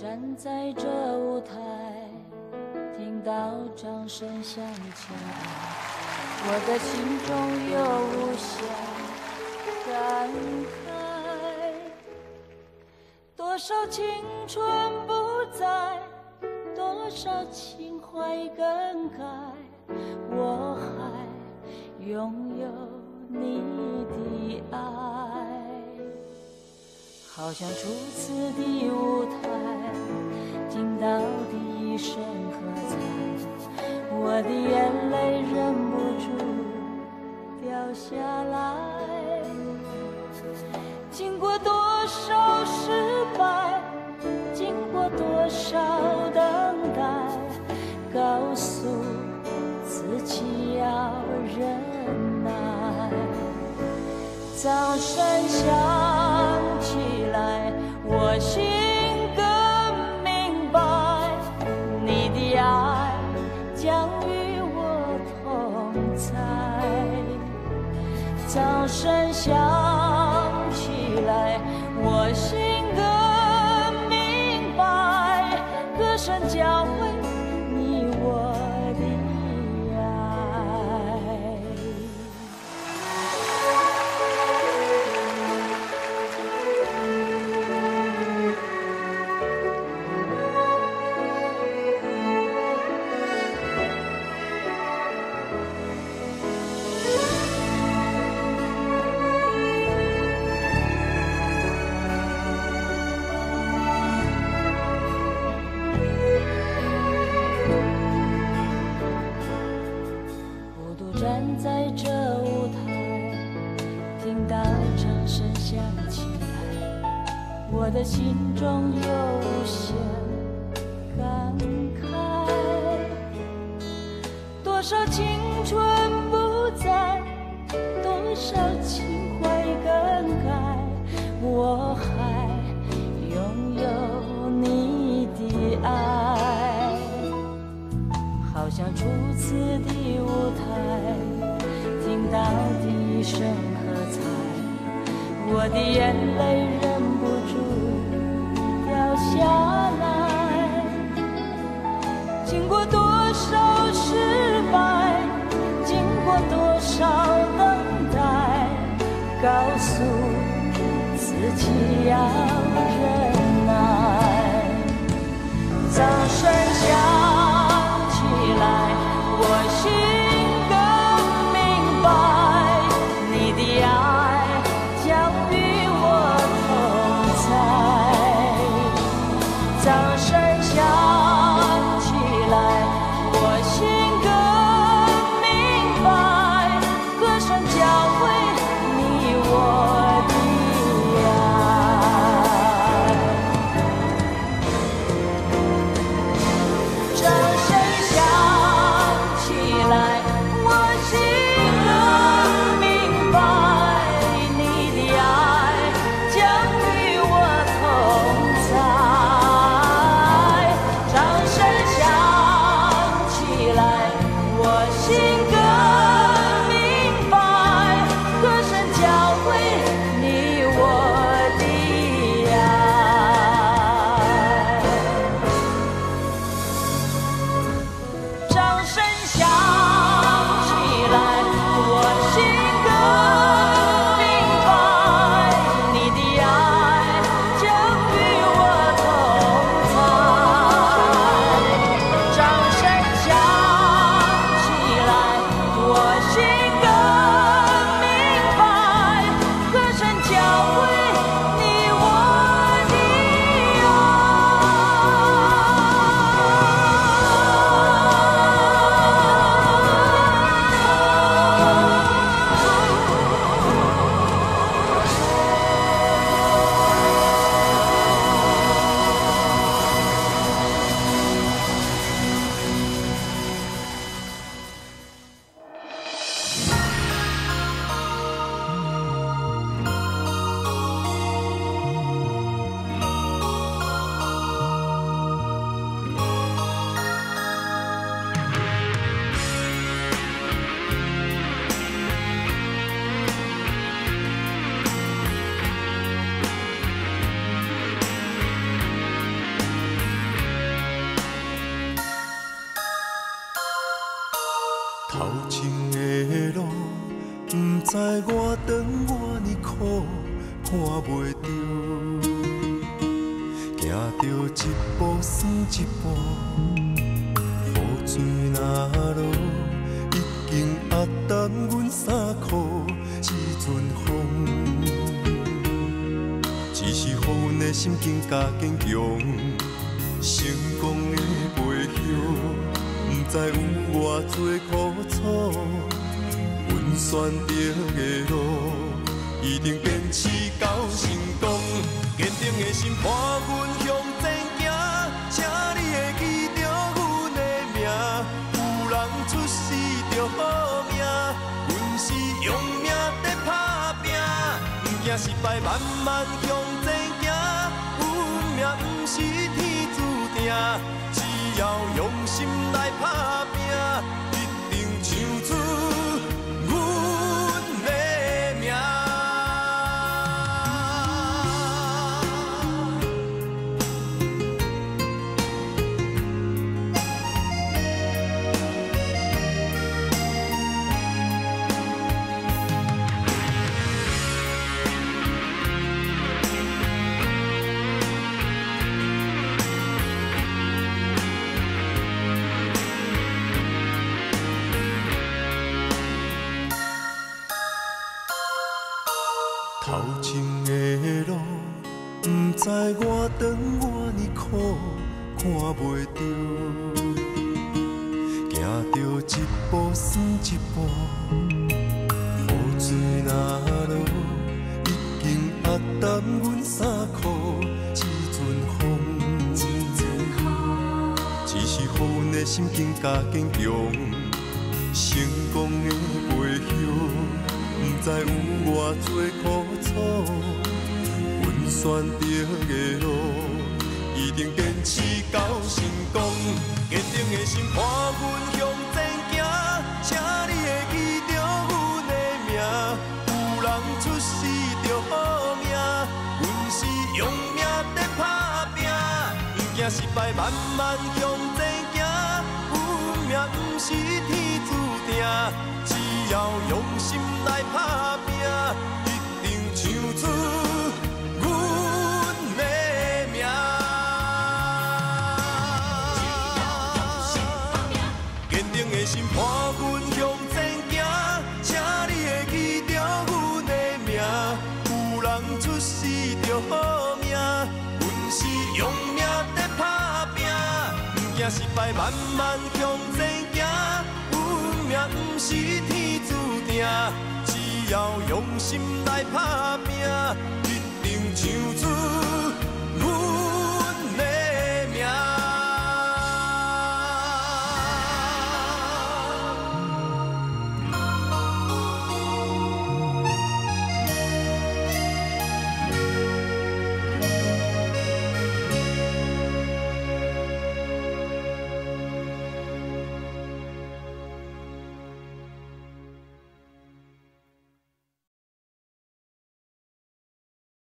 站在这舞台，听到掌声响起来，我的心中有无限感慨。多少青春不在，多少情怀更改，我还拥有你的爱。好像初次的舞台，到底一声喝彩，我的眼泪忍不住掉下来。的心中有些感慨。多少青春不在，多少情怀更改，我还拥有你的爱。好像初次的舞台，听到第一声喝彩，我的眼泪忍不下来。经过多少失败，经过多少等待，告诉自己要忍耐。掌声响头前的路，不知我长我呢苦，看袂着，行着一步算一步，雨水若落，已经压淡阮衫裤一阵风，只是予阮的心更加坚强，成功的背后。不知有偌多苦楚，阮选择的路，一定坚持到成功。坚定的心伴阮向前行，请你会记着阮的名。有人出世着好命，阮是用命在打拼，不惊失败，慢慢向前行。运命不是天注定。要用心来打拼，一定唱出。当我呢苦，看袂着，行着一步算一步，雨水若落，已经压淡阮衫裤一阵风。只是予阮的心更加坚强，成功的背后，不知有偌多苦楚。阮选择的路，一定坚持到成功。坚定的心伴阮向前行，请你会记着阮的名。有人出世着好命，阮是用命在打拼。不惊失败，慢慢向要用心来打拼，一定唱出阮的名。坚定的。心伴阮向前行，请你会记着阮的名。有人出世着好命，阮是用命在打拼。不惊失败，慢慢向前行。不是天注定，只要用心来打拼，一定唱出。